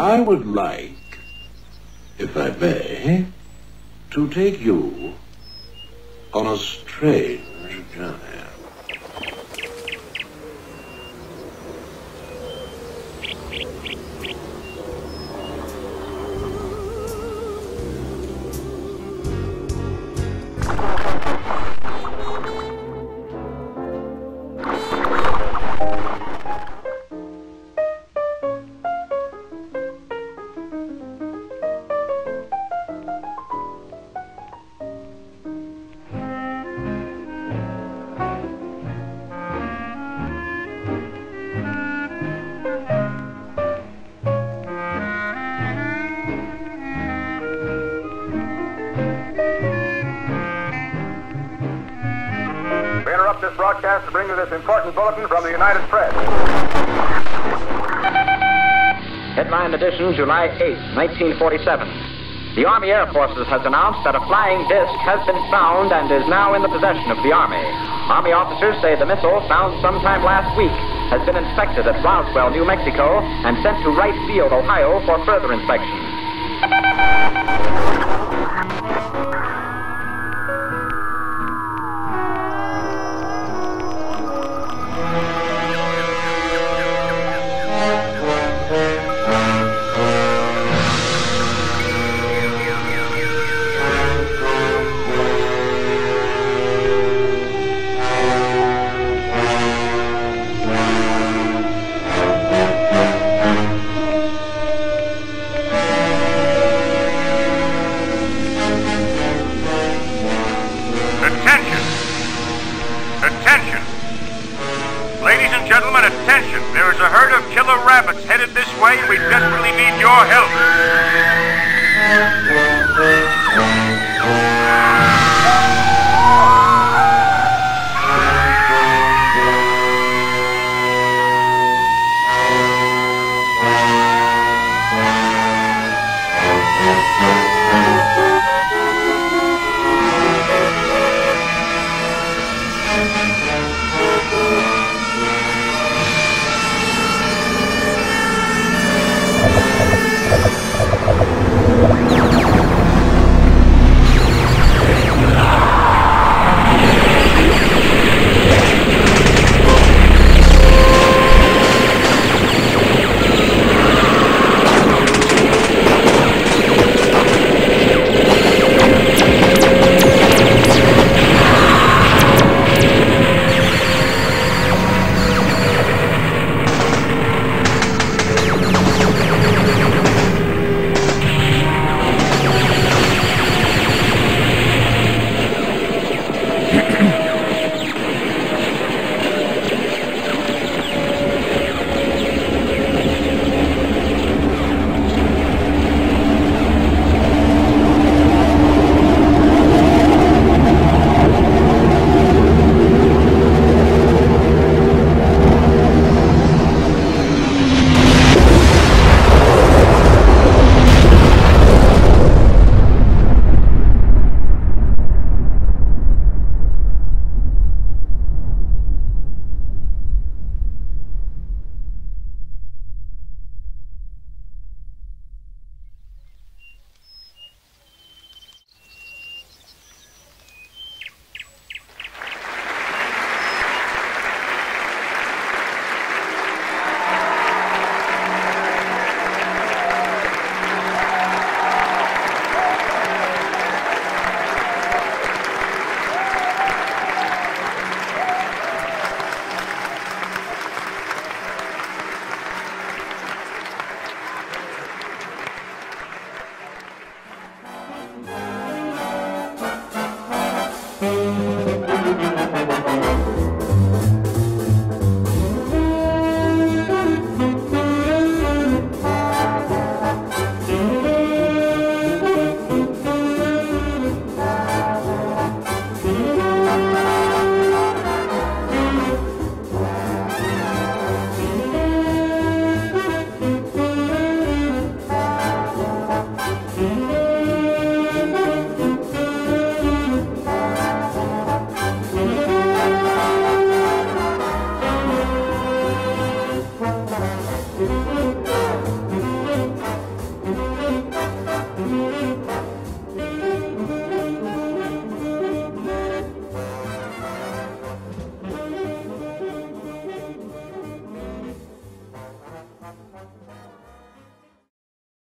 I would like, if I may, to take you on a strange journey. Interrupt this broadcast to bring you this important bulletin from the United Press. Headline edition, July 8, 1947. The Army Air Forces has announced that a flying disc has been found and is now in the possession of the Army. Army officers say the missile, found sometime last week, has been inspected at Roswell, New Mexico, and sent to Wright Field, Ohio, for further inspection. Ladies and gentlemen, attention! There is a herd of killer rabbits headed this way, and we desperately need your help.